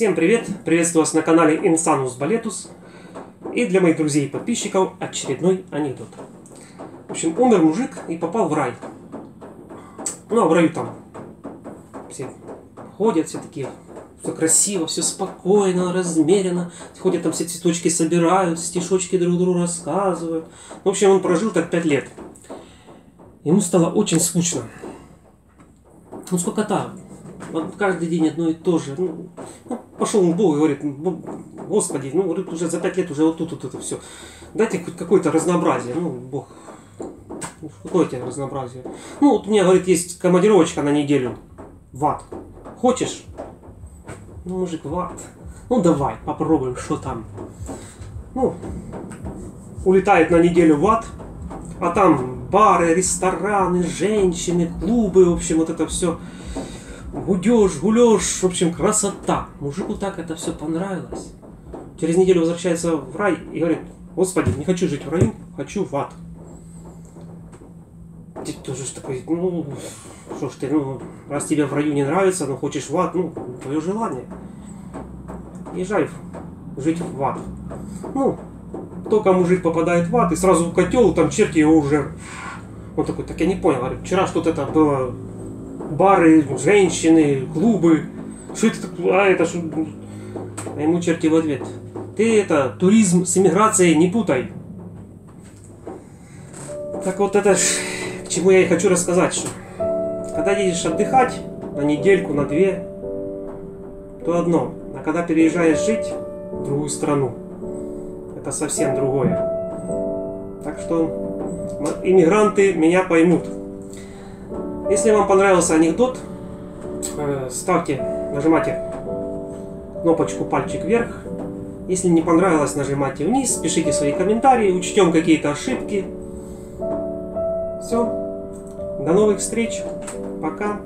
Всем привет! Приветствую вас на канале Insanus Boletus. И для моих друзей и подписчиков очередной анекдот. В общем, умер мужик и попал в рай. Ну, а в раю там все ходят, все такие, все красиво, все спокойно, размеренно. Ходят там все цветочки собирают, стишочки друг другу рассказывают. В общем, он прожил так пять лет. Ему стало очень скучно. Ну, сколько? Вот каждый день одно и то же. Ну, ну, пошел к Богу и говорит, Господи, ну, говорит, уже за пять лет уже вот тут вот это все. Дайте хоть какое-то разнообразие. Ну, Бог, ну, какое тебе разнообразие? Ну, вот у меня, говорит, есть командировочка на неделю в ад. Хочешь? Ну, мужик, в ад. Ну, давай, попробуем, что там. Ну, улетает на неделю в ад, а там бары, рестораны, женщины, клубы, в общем, вот это все гудешь, гулешь, в общем, красота. Мужику так это все понравилось. Через неделю возвращается в рай и говорит, Господи, не хочу жить в раю, хочу в ад. Ты тоже такой, ну, что ж ты, ну, раз тебе в раю не нравится, но хочешь в ад, ну, твое желание. Езжай жить в ад. Ну, только мужик попадает в ад, и сразу в котел, там черти его уже... Он такой, так я не понял, говорит, вчера что-то это было бары, женщины, клубы. Что это такое? А это что? А ему черти в ответ. Ты это, туризм с иммиграцией не путай. Так вот это ж, к чему я и хочу рассказать, что когда едешь отдыхать на недельку, на две, то одно. А когда переезжаешь жить в другую страну, это совсем другое. Так что иммигранты меня поймут. Если вам понравился анекдот, э, ставьте, нажимайте кнопочку пальчик вверх. Если не понравилось, нажимайте вниз, пишите свои комментарии, учтем какие-то ошибки. Все. До новых встреч. Пока.